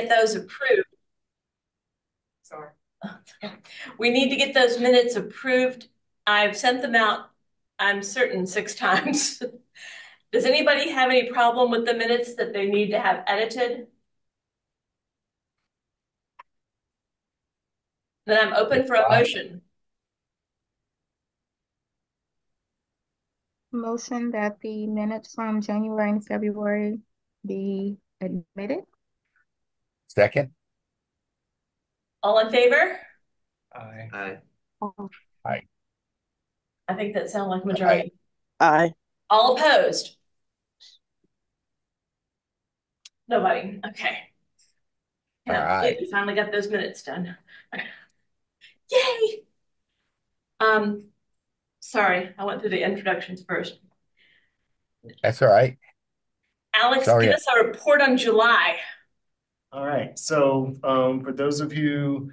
get those approved. Sorry. We need to get those minutes approved. I've sent them out, I'm certain, six times. Does anybody have any problem with the minutes that they need to have edited? Then I'm open for a motion. Motion that the minutes from January and February be admitted. Second? All in favor? Aye. Aye. I think that sounds like majority. Aye. All opposed? Nobody, okay. Yeah, Alright. we finally got those minutes done. Yay! Um, sorry, I went through the introductions first. That's all right. Alex, Sorry. give us a report on July. All right, so um, for those of you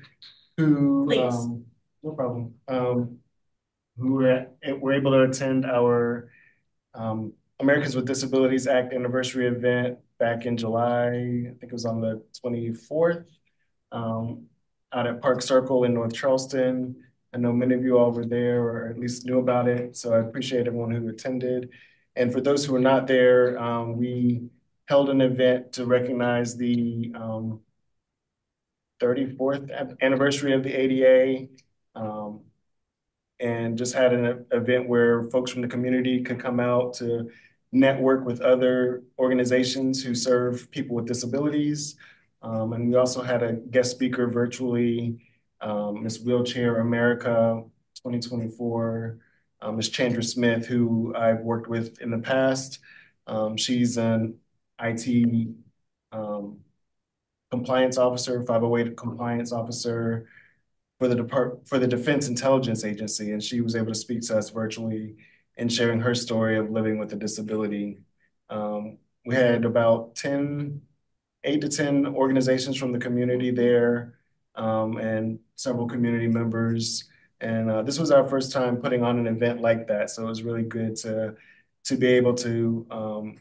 who, um, no problem, um, who were, were able to attend our um, Americans with Disabilities Act anniversary event back in July, I think it was on the 24th, um, out at Park Circle in North Charleston. I know many of you all were there or at least knew about it, so I appreciate everyone who attended. And for those who were not there, um, we held an event to recognize the um, 34th anniversary of the ADA. Um, and just had an event where folks from the community could come out to network with other organizations who serve people with disabilities. Um, and we also had a guest speaker virtually, um, Miss Wheelchair America 2024, uh, Ms. Chandra Smith, who I've worked with in the past. Um, she's an IT um, compliance officer, 508 compliance officer for the depart for the Defense Intelligence Agency, and she was able to speak to us virtually and sharing her story of living with a disability. Um, we had about 10, eight to 10 organizations from the community there, um, and several community members. And uh, this was our first time putting on an event like that, so it was really good to to be able to um,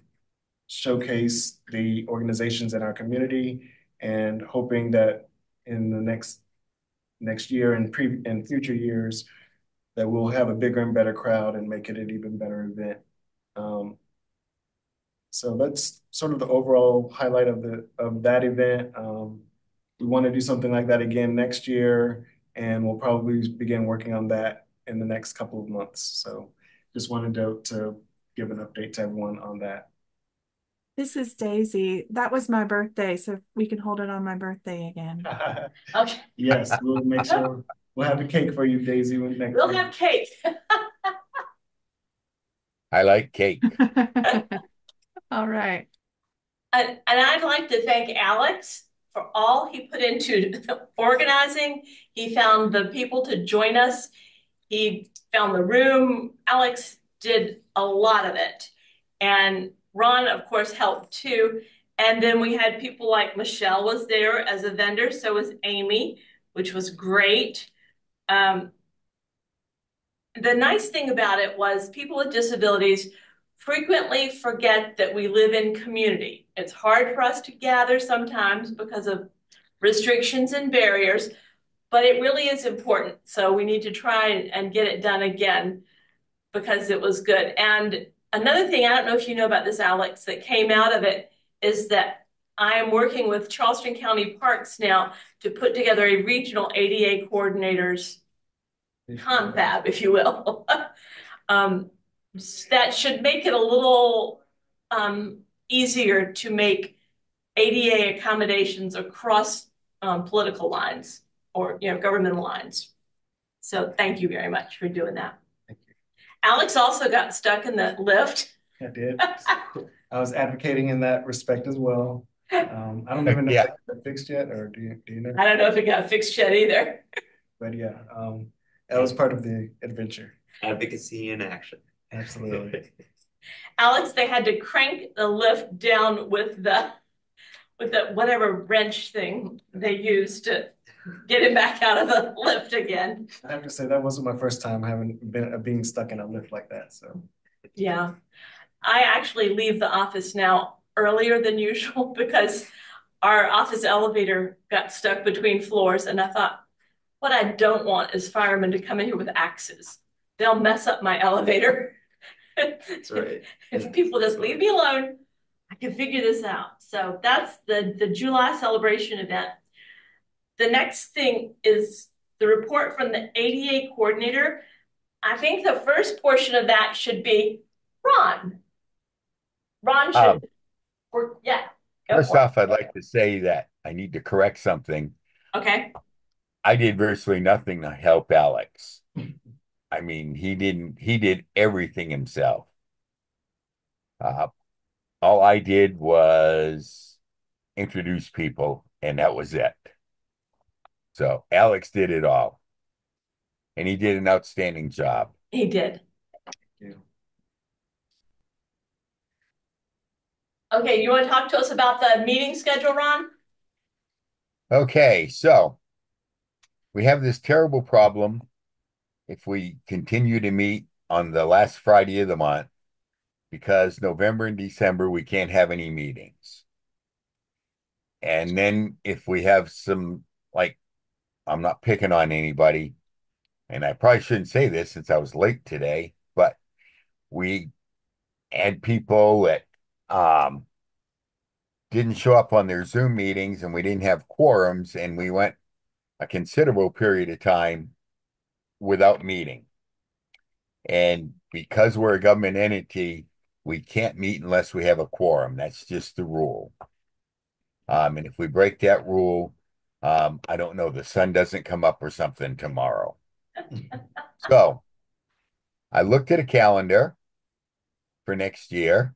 showcase the organizations in our community and hoping that in the next next year and pre and future years that we'll have a bigger and better crowd and make it an even better event. Um, so that's sort of the overall highlight of the of that event. Um, we want to do something like that again next year, and we'll probably begin working on that in the next couple of months. So just wanted to, to give an update to everyone on that. This is Daisy. That was my birthday, so we can hold it on my birthday again. Okay, Yes, we'll make sure, we'll have a cake for you, Daisy, when next we'll year. have cake. I like cake. All right. And, and I'd like to thank Alex for all he put into organizing. He found the people to join us. He found the room. Alex did a lot of it. And Ron, of course, helped too. And then we had people like Michelle was there as a vendor. So was Amy, which was great. Um, the nice thing about it was people with disabilities frequently forget that we live in community. It's hard for us to gather sometimes because of restrictions and barriers, but it really is important. So we need to try and get it done again because it was good. And another thing, I don't know if you know about this, Alex, that came out of it is that I am working with Charleston County Parks now to put together a regional ADA coordinators confab, if you will. um, that should make it a little um, easier to make ADA accommodations across um, political lines or you know governmental lines. So thank you very much for doing that. Thank you. Alex also got stuck in the lift. I did. I was advocating in that respect as well. Um, I don't even know Yeah. if it's fixed yet, or do you, do you know? I don't know if it got fixed yet either. But yeah, um, that was part of the adventure. Advocacy in action. Absolutely. Alex, they had to crank the lift down with the with the whatever wrench thing they used to get him back out of the lift again. I have to say that wasn't my first time having been uh, being stuck in a lift like that. So Yeah. I actually leave the office now earlier than usual because our office elevator got stuck between floors, and I thought, what I don't want is firemen to come in here with axes. They'll mess up my elevator. That's right. If people just leave me alone, I can figure this out. So that's the, the July celebration event. The next thing is the report from the ADA coordinator. I think the first portion of that should be Ron. Ron Um, should, or, yeah. go First for it. off, I'd like to say that I need to correct something. Okay, I did virtually nothing to help Alex. I mean, he didn't, he did everything himself. Uh, all I did was introduce people, and that was it. So Alex did it all. And he did an outstanding job. he did. Okay, you want to talk to us about the meeting schedule, Ron? Okay, so we have this terrible problem. If we continue to meet on the last Friday of the month, because November and December we can't have any meetings. And then if we have some, like, I'm not picking on anybody, and I probably shouldn't say this since I was late today, but we had people that um didn't show up on their Zoom meetings and we didn't have quorums and we went a considerable period of time without meeting. And because we're a government entity, we can't meet unless we have a quorum. That's just the rule. Um, and if we break that rule, um, I don't know, the sun doesn't come up or something tomorrow. So I looked at a calendar for next year.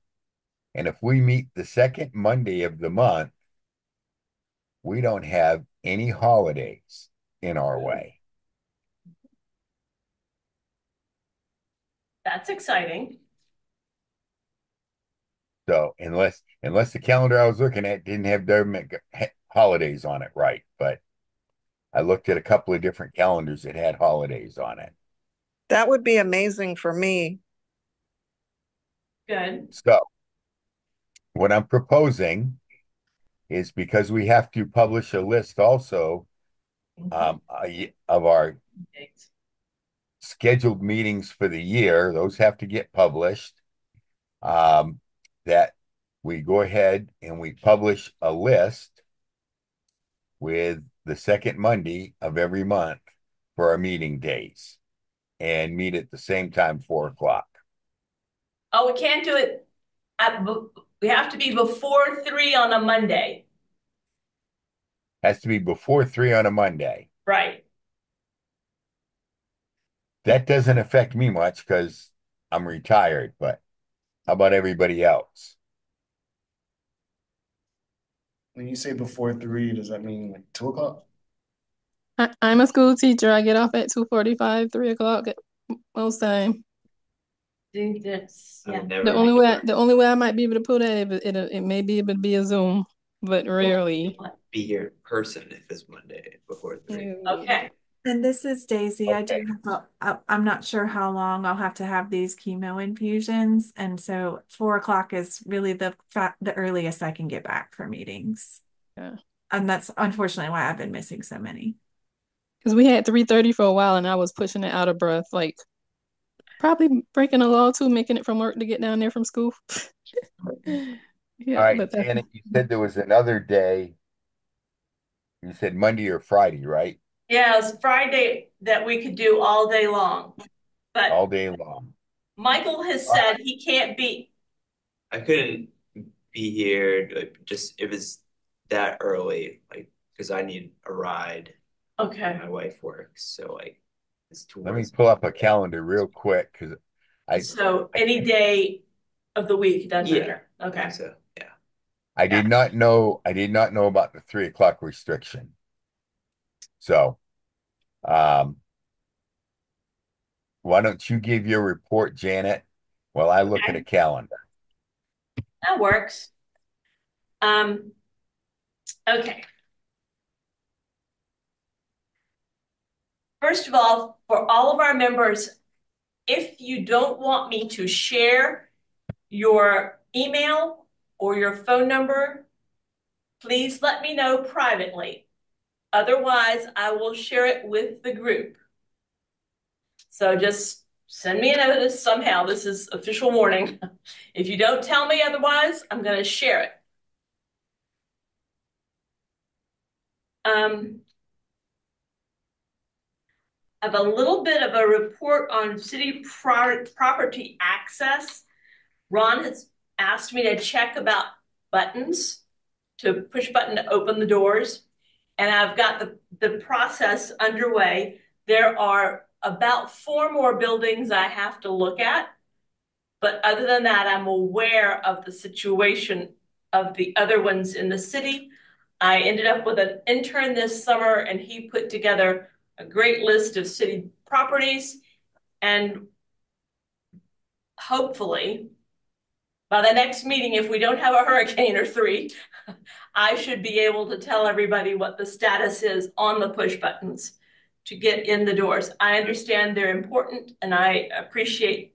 And if we meet the second Monday of the month, we don't have any holidays in our way. That's exciting. So unless unless the calendar I was looking at didn't have government holidays on it right, but I looked at a couple of different calendars that had holidays on it. That would be amazing for me. Good. So what I'm proposing is because we have to publish a list also um, of our scheduled meetings for the year, those have to get published. Um, that we go ahead and we publish a list with the second Monday of every month for our meeting days and meet at the same time, four o'clock. Oh, we can't do it at, we have to be before three on a Monday. Has to be before three on a Monday. Right. That doesn't affect me much because I'm retired, but how about everybody else? When you say before three, does that mean like two o'clock? I, I'm a school teacher. I get off at two forty-five, three o'clock most time. Think That's, I yeah. The only way, it the only way I might be able to put that, it, it, it may be able to be a Zoom, but rarely. be here in person if it's Monday before three. Okay, And this is Daisy. I Okay. do have, a- I- I'm not sure how long I'll have to have these chemo infusions. And so four o'clock is really the fa the earliest I can get back for meetings. Yeah. And that's unfortunately why I've been missing so many. Cause we had three thirty for a while and I was pushing it out of breath, like probably breaking a law too, making it from work to get down there from school. Yeah, All right, but that's, Janet, you said there was another day. You said Monday or Friday, right? Yeah, it's Friday that we could do all day long. But All day long. Michael has said he can't be, I couldn't be here, like, just if it's that early, like, because I need a ride. okay, My wife works, so like, it's too. Let me pull up a calendar real quick because I so any day of the week, doesn't Yeah. matter. Okay, think So, yeah. I did not know I did not know about the three o'clock restriction. So, um, why don't you give your report, Janet, while I look at a calendar? that works. Um, okay. First of all, for all of our members, if you don't want me to share your email or your phone number please let me know privately. Otherwise, I will share it with the group. So just send me a notice somehow. This is official warning. If you don't tell me otherwise, I'm going to share it. Um, I have a little bit of a report on city pro property access. Ron has asked me to check about buttons to push button to open the doors. And I've got the, the process underway. There are about four more buildings I have to look at. But other than that, I'm aware of the situation of the other ones in the city. I ended up with an intern this summer and he put together a great list of city properties. And hopefully, by the next meeting, if we don't have a hurricane or three, I should be able to tell everybody what the status is on the push buttons to get in the doors. I understand they're important and I appreciate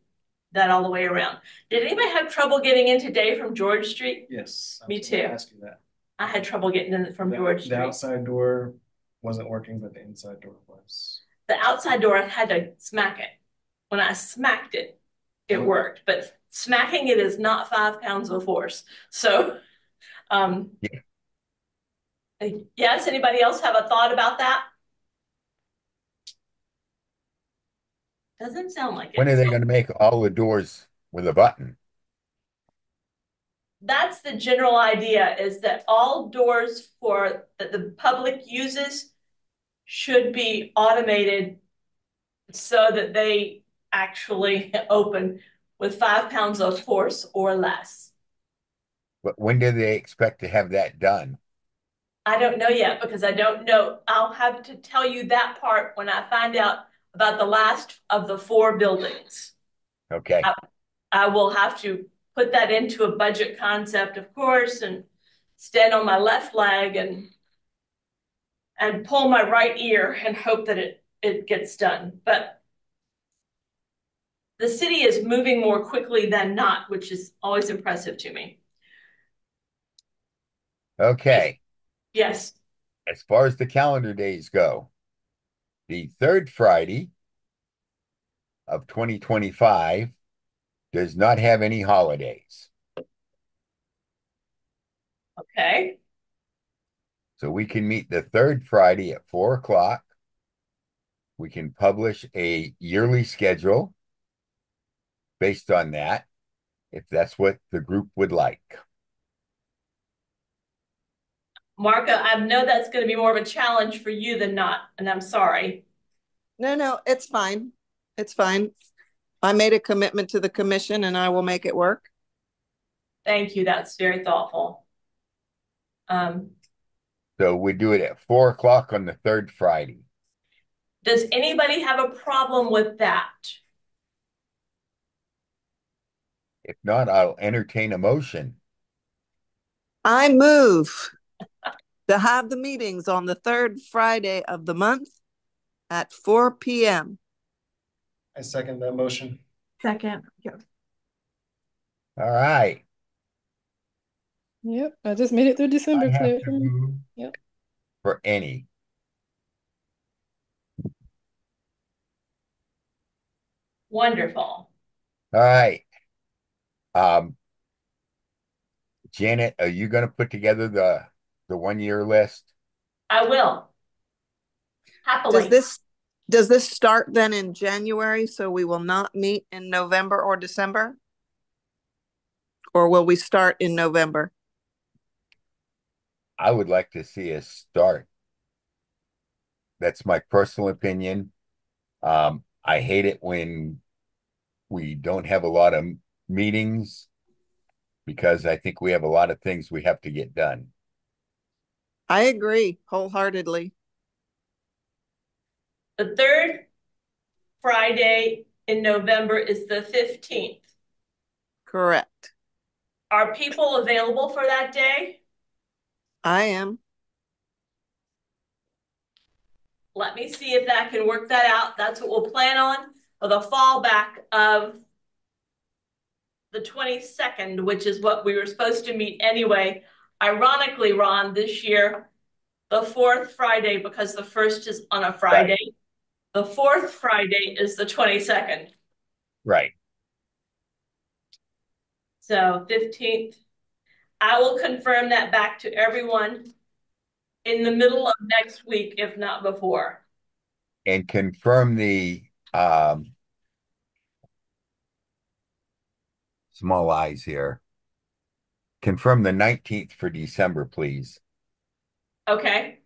that all the way around. Did anybody have trouble getting in today from George Street? Yes. I Me was gonna too. Ask you that. I had trouble getting in from The- George Street. The outside door wasn't working, but the inside door was. The outside door, I had to smack it. When I smacked it, it Oh. worked, but smacking it is not five pounds of force. So, um, Yeah. Yes, anybody else have a thought about that? Doesn't sound like it. When are they going to make all the doors with a button? That's the general idea is that all doors for that the public uses should be automated so that they actually open with five pounds of force or less. But when do they expect to have that done? I don't know yet because I don't know. I'll have to tell you that part when I find out about the last of the four buildings. Okay. I will have to put that into a budget concept, of course, and stand on my left leg and and pull my right ear and hope that it it gets done. But the city is moving more quickly than not, which is always impressive to me. Okay. Yes, As far as the calendar days go, the third Friday of 2025 does not have any holidays. okay. So we can meet the third Friday at four o'clock. We can publish a yearly schedule based on that, if that's what the group would like. Marka, I know that's going to be more of a challenge for you than not, and I'm sorry. No, no, it's fine. It's fine. I made a commitment to the commission and I will make it work. Thank you. That's very thoughtful. Um, So we do it at four o'clock on the third Friday. does anybody have a problem with that? If not, I'll entertain a motion. I move to have the meetings on the third Friday of the month at four PM. I second that motion. Second, yeah. All right. Yep, I just made it through I December have to for move Yep. For any. Wonderful. All right. Um, Janet, are you going to put together the the one year list? I will. Happily. Does this, does this start then in January, so we will not meet in November or December? Or will we start in November? I would like to see us start. That's my personal opinion. Um, I hate it when we don't have a lot of meetings because I think we have a lot of things we have to get done. I agree wholeheartedly. The third Friday in November is the 15th. Correct. Are people available for that day? I am. Let me see if that can work that out. That's what we'll plan on for the fallback of the 22nd, which is what we were supposed to meet anyway. Ironically, Ron, this year, the fourth Friday, because the first is on a Friday, the fourth Friday is the twenty-second. Right. So fifteenth. I will confirm that back to everyone in the middle of next week, if not before. And confirm the um small eyes here. Confirm the 19th for December, please. Okay?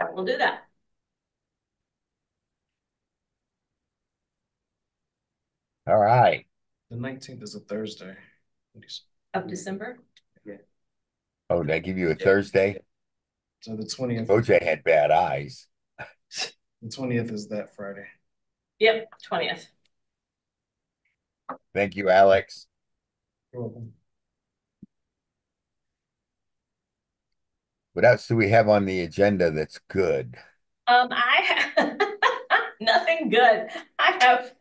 I will do that. All right. The nineteenth is a Thursday. Of December? Yeah. Oh, did I give you a Thursday? So the twentieth, OJ had bad eyes. the twentieth is that Friday. Yep, twentieth. Thank you, Alex. You're welcome. What else do we have on the agenda that's good? Um, I have nothing good. I have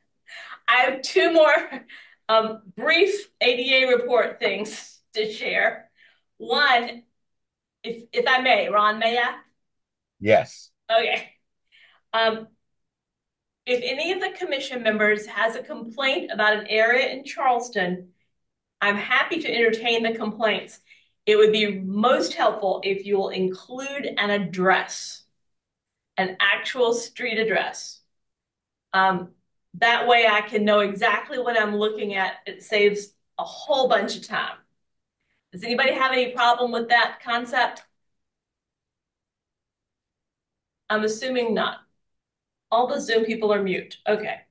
I have two more um brief ADA report things to share. One, if if I may, Ron, may I? Yes. Okay. Um, if any of the commission members has a complaint about an area in Charleston, I'm happy to entertain the complaints. It would be most helpful if you will include an address, an actual street address. Um, that way I can know exactly what I'm looking at. It saves a whole bunch of time. Does anybody have any problem with that concept? I'm assuming not. All the Zoom people are mute. Okay.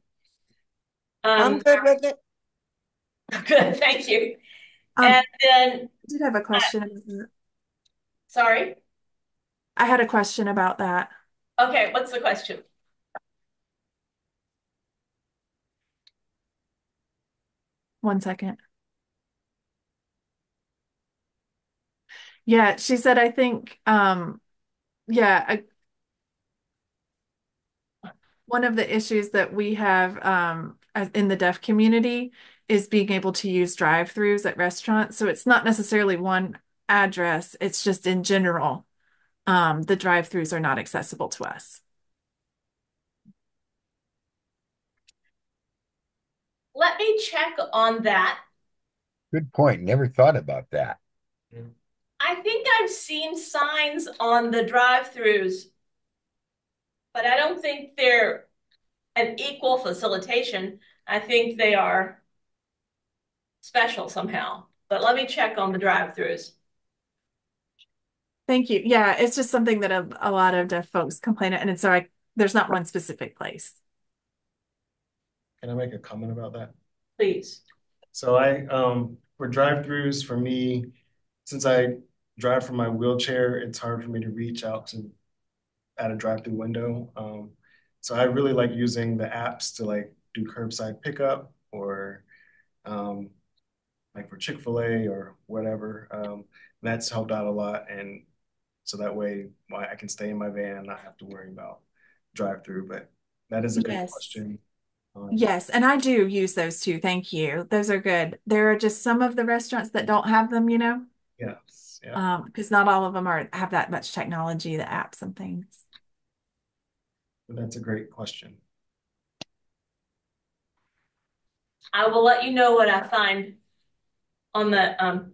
I'm Um, good with it. good, thank you. Um, And then, did have a question. about that. sorry. I had a question about that. Okay, what's the question? One second. Yeah, she said, I think, um, yeah, I, one of the issues that we have, um, as in the deaf community is being able to use drive-throughs at restaurants. So it's not necessarily one address, it's just in general, um, the drive-throughs are not accessible to us. Let me check on that. Good point. Never thought about that. I think I've seen signs on the drive-throughs, but I don't think they're an equal facilitation. I think they are special somehow. But let me check on the drive-throughs. Thank you. Yeah, it's just something that a, a lot of deaf folks complain of, and it's so I, there's not one specific place. Can I make a comment about that? Please. So I, um, for drive-throughs, for me, since I drive from my wheelchair, it's hard for me to reach out to at a drive-through window. Um, so I really like using the apps to like do curbside pickup or um, like for Chick-fil-A or whatever. Um, that's helped out a lot, and so that way, why I can stay in my van, and not have to worry about drive-through. But that is a good Yes. question. Um, Yes, and I do use those too. Thank you. Those are good. There are just some of the restaurants that don't have them, you know, Yes. Yeah. um, because not all of them are have that much technology, the apps and things. That's a great question. I will let you know what I find on the um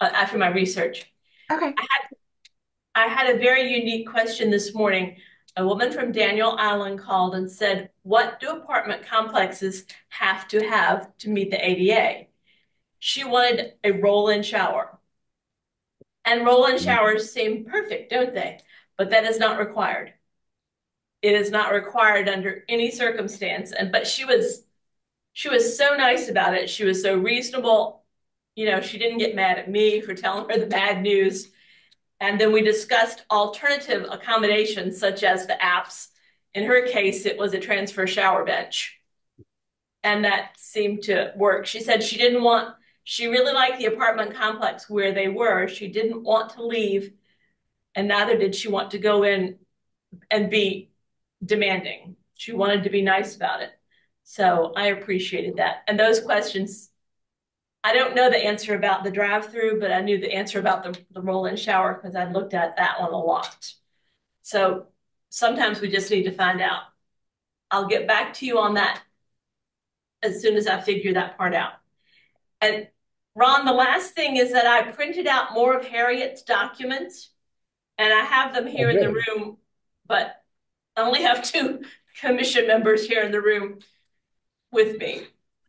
uh, after my research. Okay. I had a very unique question this morning. A woman from Daniel Island called and said, What do apartment complexes have to have to meet the ADA? She wanted a roll-in shower. And roll-in showers seem perfect, don't they? But that is not required. It is not required under any circumstance. And but she was she was so nice about it. She was so reasonable. You know, she didn't get mad at me for telling her the bad news. And then we discussed alternative accommodations such as the apps. In her case, it was a transfer shower bench. And that seemed to work. She said she didn't want, she really liked the apartment complex where they were. She didn't want to leave. And neither did she want to go in and be demanding. She wanted to be nice about it. So I appreciated that. And those questions, I don't know the answer about the drive-through, but I knew the answer about the, the roll-in shower because I looked at that one a lot. So sometimes we just need to find out. I'll get back to you on that as soon as I figure that part out. And Ron, the last thing is that I printed out more of Harriet's documents and I have them here in the room, but I only have two commission members here in the room with me,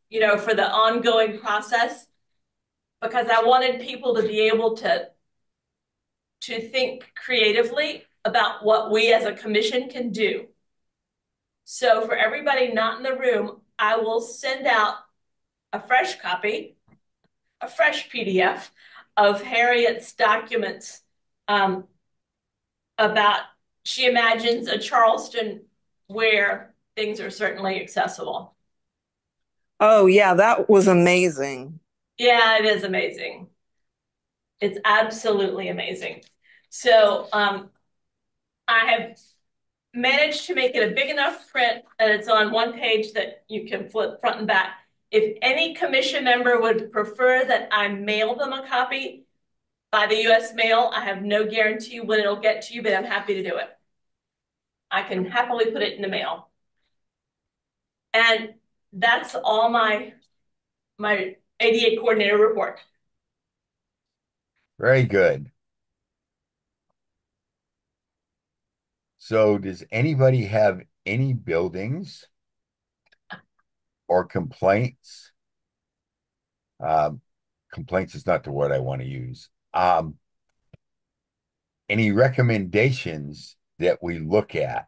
you know, for the ongoing process. Because I wanted people to be able to to think creatively about what we as a commission can do. So for everybody not in the room, I will send out a fresh copy, a fresh PDF of Harriet's documents um, about she imagines a Charleston where things are certainly accessible. Oh, yeah, that was amazing. Yeah, it is amazing. It's absolutely amazing. So um, I have managed to make it a big enough print that it's on one page that you can flip front and back. If any commission member would prefer that I mail them a copy by the US mail, I have no guarantee when it'll get to you, but I'm happy to do it. I can happily put it in the mail. And that's all my my ADA coordinator report. Very good. So does anybody have any buildings or complaints? Um, complaints is not the word I want to use. Um, any recommendations that we look at?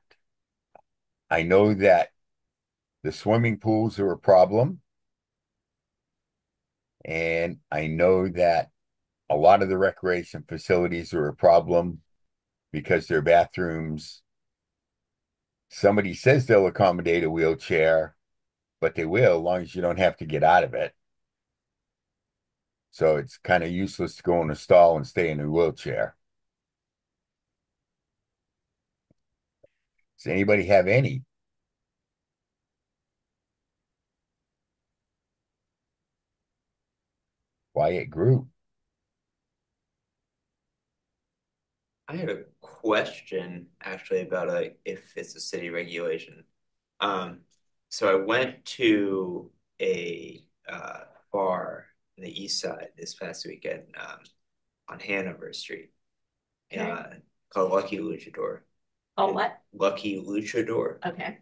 I know that the swimming pools are a problem. And I know that a lot of the recreation facilities are a problem because their bathrooms, somebody says they'll accommodate a wheelchair, but they will as long as you don't have to get out of it. So it's kind of useless to go in a stall and stay in a wheelchair. Does anybody have any? Quiet grew. I had a question actually about like if it's a city regulation. Um, so I went to a uh, bar in the east side this past weekend um, on Hanover Street, Okay. uh, called Lucky Luchador. Oh, what? Lucky Luchador. Okay.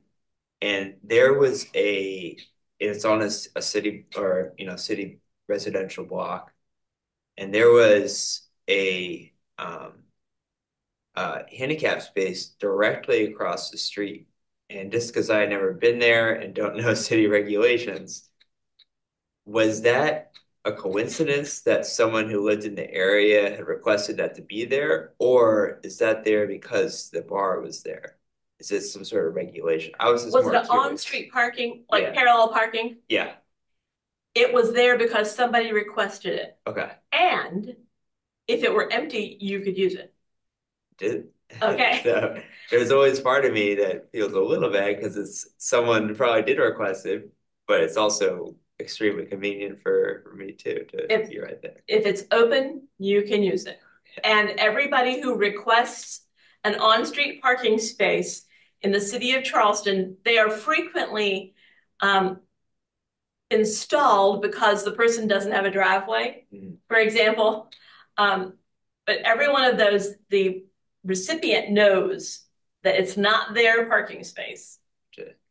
And there was a, it's on a, a city or, you know, city residential block. And there was a, um, uh, handicap space directly across the street. And just because I had never been there and don't know city regulations, was that a coincidence that someone who lived in the area had requested that to be there? Or is that there because the bar was there? Is it some sort of regulation? I was just Was it more an curious. on-street parking, like Yeah. parallel parking? Yeah, It was there because somebody requested it. okay. And if it were empty, you could use it. Did Okay. so there's always part of me that feels a little bad because it's someone probably did request it, but it's also extremely convenient for, for me too to If- be right there. If it's open, you can use it. And everybody who requests an on-street parking space in the city of Charleston, they are frequently um, installed because the person doesn't have a driveway, Mhm. for example. Um, but every one of those, the recipient knows that it's not their parking space,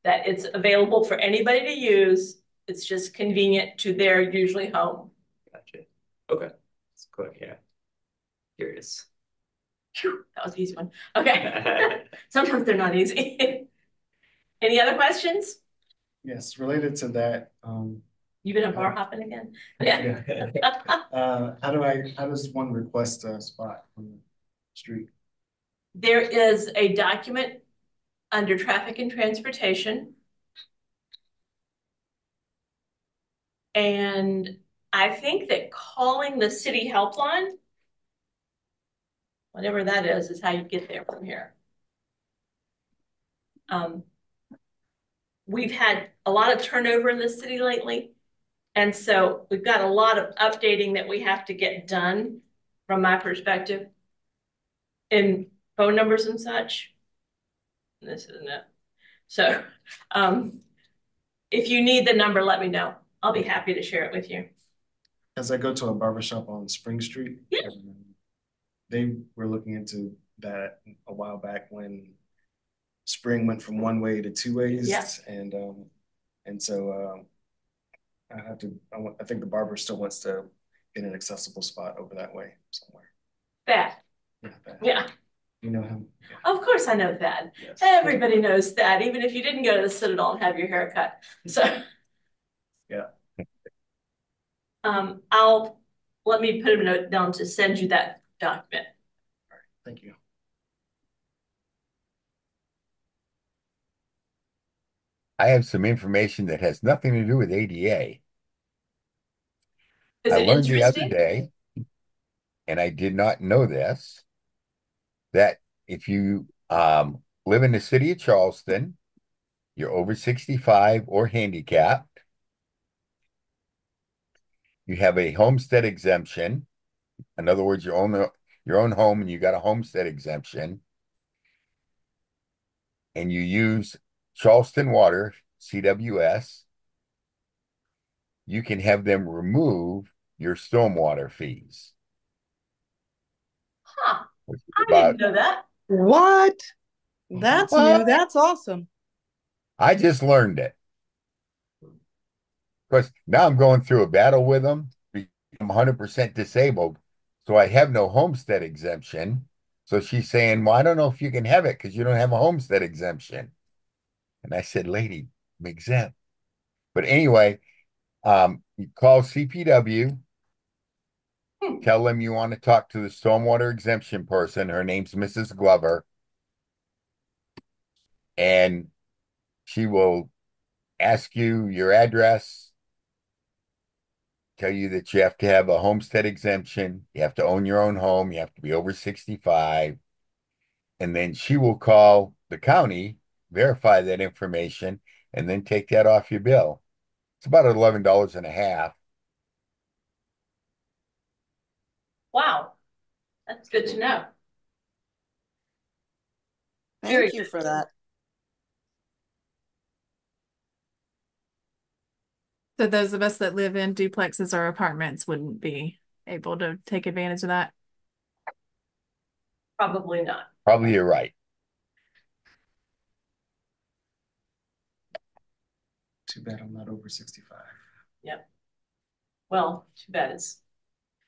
that it's available for anybody to use. It's just convenient to their usually home. Gotcha. Okay. It's cool. Yeah. Curious. Phew, that was an easy one. Okay. Sometimes they're not easy. Any other questions? Yes, related to that, um, You've been a bar hopping again? Yeah. yeah. Uh, how do I, how does one request a spot on the street? There is a document under traffic and transportation. And I think that calling the city helpline, whatever that is, is how you get there from here. Um, we've had a lot of turnover in the city lately, And so we've got a lot of updating that we have to get done from my perspective in phone numbers and such. This isn't it. So, um, if you need the number, let me know. I'll be happy to share it with you. As I go to a barber shop on Spring Street, Yeah. they were looking into that a while back when Spring went from one way to two ways. Yeah. And, um, and so, um, I have to, I want, I think the barber still wants to get an accessible spot over that way somewhere. That, Yeah, yeah, You know him? of course I know that. Yes. Everybody knows that, even if you didn't go to the Citadel and have your hair cut. So. Yeah. Um, I'll, let me put a note down to send you that document. All right. Thank you. I have some information that has nothing to do with ADA. Is I it learned the other interesting? day, and I did not know this, that if you um, live in the city of Charleston, you're over 65 or handicapped, you have a homestead exemption. In other words, you own a, your own home and you got a homestead exemption, and you use Charleston Water, CWS, you can have them remove your stormwater fees. Huh, I about didn't know that. What? That's What? new. That's awesome. I just learned it. Because now I'm going through a battle with them. I'm 100% disabled. So I have no homestead exemption. So she's saying, Well, I don't know if you can have it because you don't have a homestead exemption. And I said, Lady, I'm exempt. But anyway, um, you call CPW, Hmm. tell them you want to talk to the stormwater exemption person. Her name's Mrs. Glover. And she will ask you your address, tell you that you have to have a homestead exemption, you have to own your own home, you have to be over 65, and then she will call the county, verify that information, and then take that off your bill. It's about eleven dollars and a half. Wow, that's good to know. Very Thank you good. for that. So those of us that live in duplexes or apartments wouldn't be able to take advantage of that. Probably not. Probably you're right. Too bad I'm not over sixty-five. Yep. Well, too bad it's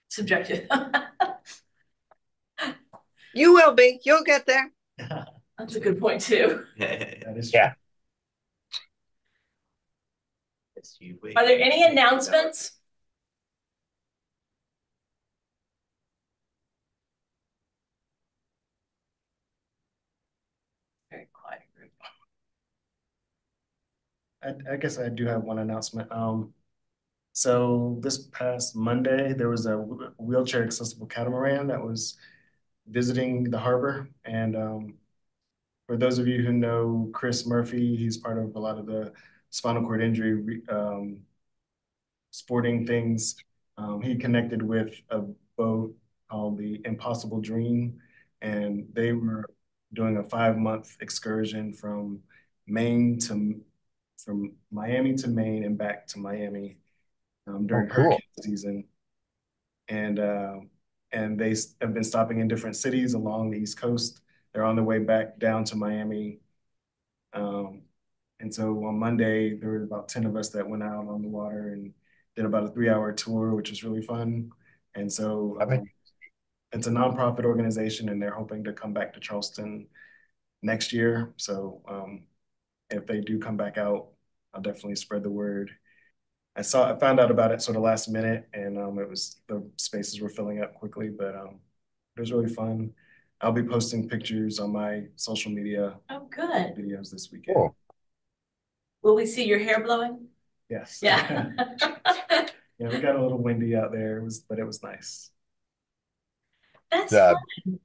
subjective. You will be. You'll get there. That's a good point too. That is. Yeah. Yes, you wait. Are there any announcements? Very quiet group. I, I guess I do have one announcement. Um, so this past Monday, there was a wheelchair accessible catamaran that was visiting the harbor. And um, for those of you who know Chris Murphy, he's part of a lot of the spinal cord injury um, sporting things. Um, he connected with a boat called the Impossible Dream, and they were doing a five month excursion from Maine to from Miami to Maine and back to Miami um, during Oh, cool. hurricane season. And uh, and they have been stopping in different cities along the East Coast. They're on their way back down to Miami. Um, and so on Monday, there were about 10 of us that went out on the water and did about a three hour tour, which was really fun. And so um, it's a nonprofit organization and they're hoping to come back to Charleston next year. So um, if they do come back out, I'll definitely spread the word. I saw, I found out about it sort of last minute and um, it was, the spaces were filling up quickly, but um, it was really fun. I'll be posting pictures on my social media Oh, good. videos this weekend. Cool. Will we see your hair blowing? Yes. Yeah. Yeah, we got a little windy out there. It was, but it was nice. That's Uh, fun.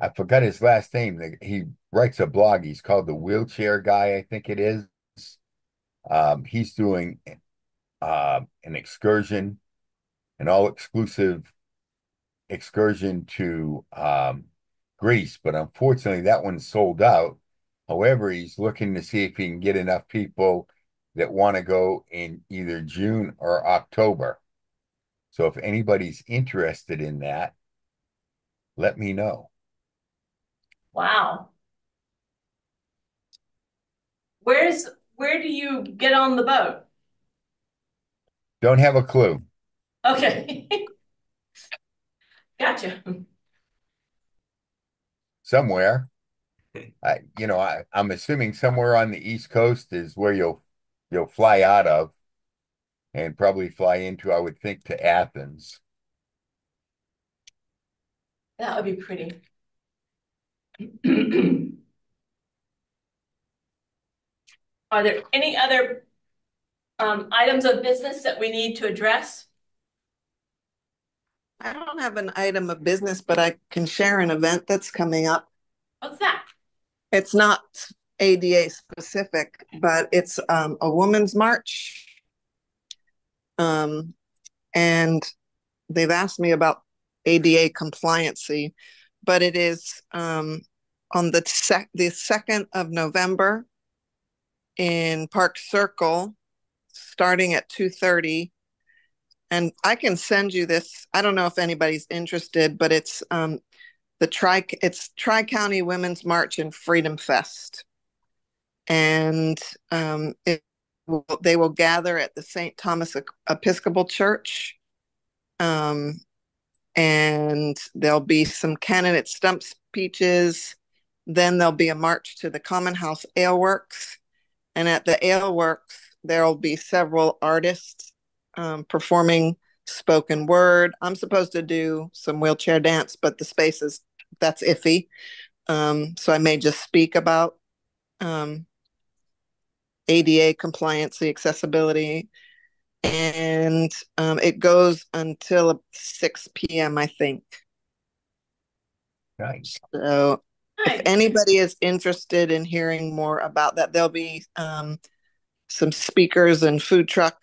I forgot his last name. He writes a blog. He's called the Wheelchair Guy, I think it is. Um, he's doing uh, an excursion, an all-exclusive excursion to um, Greece, but unfortunately that one's sold out. However, he's looking to see if he can get enough people that want to go in either June or October. So if anybody's interested in that, let me know. Wow. Where's where do you get on the boat? Don't have a clue. Okay. Gotcha. Somewhere. Hmm. I, you know, I, I'm assuming somewhere on the East Coast is where you'll you'll fly out of and probably fly into, I would think, to Athens. That would be pretty. Are there any other um, items of business that we need to address? I don't have an item of business, but I can share an event that's coming up. What's that? It's not ADA specific, but it's um, a woman's march. Um, and they've asked me about ADA compliancy, but it is um, on the sec- the second of November in Park Circle, starting at two thirty. And I can send you this. I don't know if anybody's interested, but it's um, the tri it's Tri County Women's March and Freedom Fest, and um, it will, they will gather at the St. Thomas Episcopal Church. Um, and there'll be some candidate stump speeches. Then there'll be a march to the Common House Ale Works. And at the Ale Works, there'll be several artists um, performing spoken word. I'm supposed to do some wheelchair dance, but the space is that's iffy. Um, so I may just speak about um, ADA compliance, the accessibility, and um, it goes until 6 p.m. I think. Nice. So Nice. if anybody is interested in hearing more about that, there'll be um, some speakers and food truck,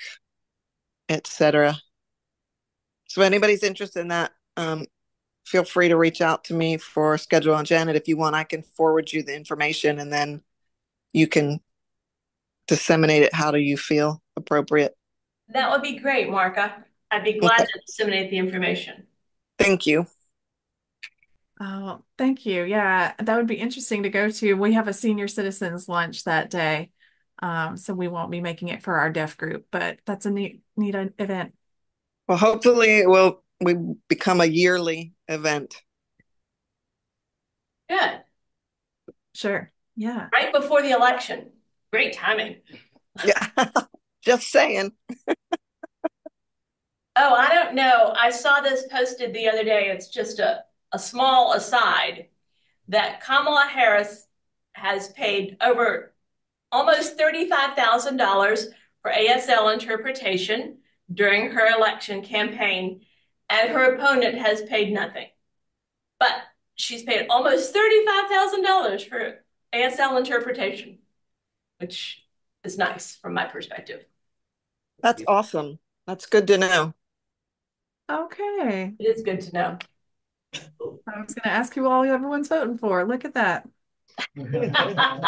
etc. So if anybody's interested in that, um, feel free to reach out to me for schedule on Janet. If you want, I can forward you the information and then you can disseminate it how do you feel appropriate. That would be great, Marka. I'd be glad to disseminate the information. Thank you. Oh, thank you. Yeah, that would be interesting to go to. We have a senior citizens lunch that day. Um, so we won't be making it for our deaf group, but that's a neat, neat event. Well, hopefully it will we become a yearly event. Good. Sure. Yeah. Right before the election. Great timing. Yeah. Just saying. Oh, I don't know. I saw this posted the other day. It's just a, a small aside that Kamala Harris has paid over almost $35,000 for ASL interpretation during her election campaign, and her opponent has paid nothing. But she's paid almost $35,000 for ASL interpretation, which is nice from my perspective. That's awesome. That's good to know. Okay. It is good to know. I was going to ask you all everyone's voting for. Look at that.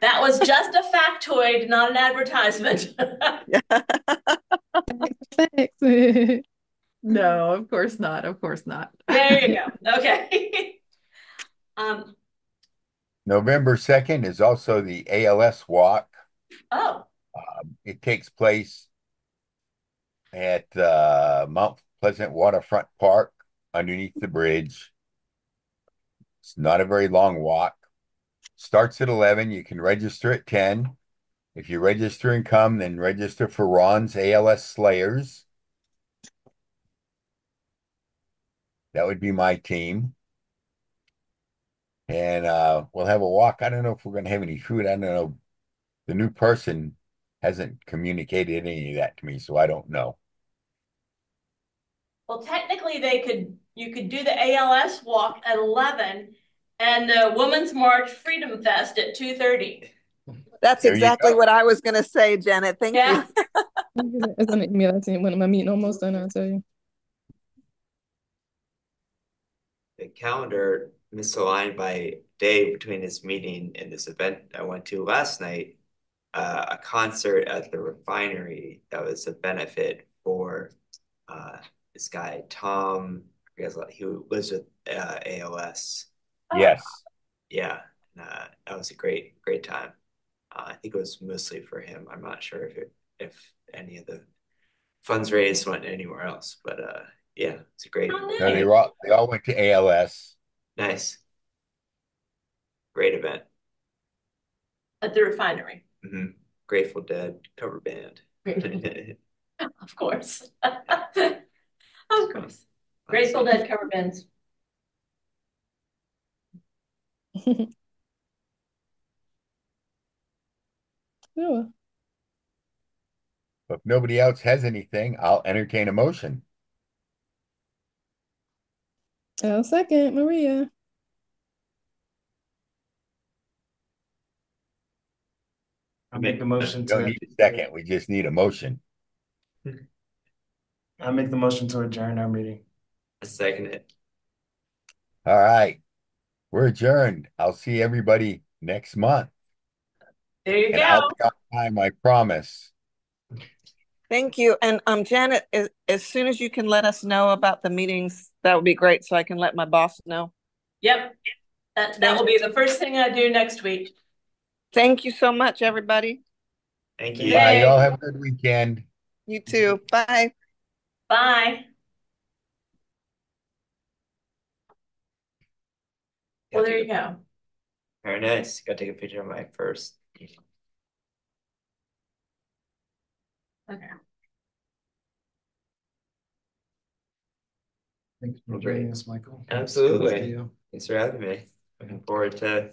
That was just a factoid, not an advertisement. No, of course not. Of course not. There you go. Okay. Um, November 2nd is also the ALS walk. oh, Um, it takes place at uh, Mount Pleasant Waterfront Park underneath the bridge. It's not a very long walk. Starts at 11. You can register at 10. If you register and come, then register for Ron's ALS Slayers. That would be my team. And uh, we'll have a walk. I don't know if we're going to have any food. I don't know. The new person hasn't communicated any of that to me, so I don't know. well, technically they could, you could do the ALS walk at eleven and the Women's March Freedom Fest at two thirty. That's There exactly what I was gonna say, Janet. Thank Yeah. you. It's on the email I sent when my meeting almost done, I'll tell you. The calendar misaligned by day between this meeting and this event I went to last night. Uh, a concert at the refinery that was a benefit for uh this guy Tom. I guess he lives with uh, ALS. Yes. Yeah, and, uh, that was a great great time. Uh, I think it was mostly for him. I'm not sure if it if any of the funds raised went anywhere else, but uh, yeah, it's a great No, they all, they all went to ALS. Nice, great event. At the refinery, hmm Grateful Dead cover band. of course. Of course. Grateful Dead cover bands. Yeah. If nobody else has anything, I'll entertain a motion. I'll second Maria. I make the motion don't to, need a second, we just need a motion. I make the motion to adjourn our meeting. I second it. All right. We're adjourned. I'll see everybody next month. There you And I'll go. be on time, I promise. Thank you. And um, Janet, as, as soon as you can let us know about the meetings, that would be great, so I can let my boss know. Yep. That, that will be the first thing I do next week. Thank you so much, everybody. Thank you. Bye, y'all have a good weekend. You too. Bye. Bye. Well, there you go. Very nice. Got to take a picture of my first. Okay. Thanks for great. joining us, Michael. Absolutely. Thanks for having me. Looking forward to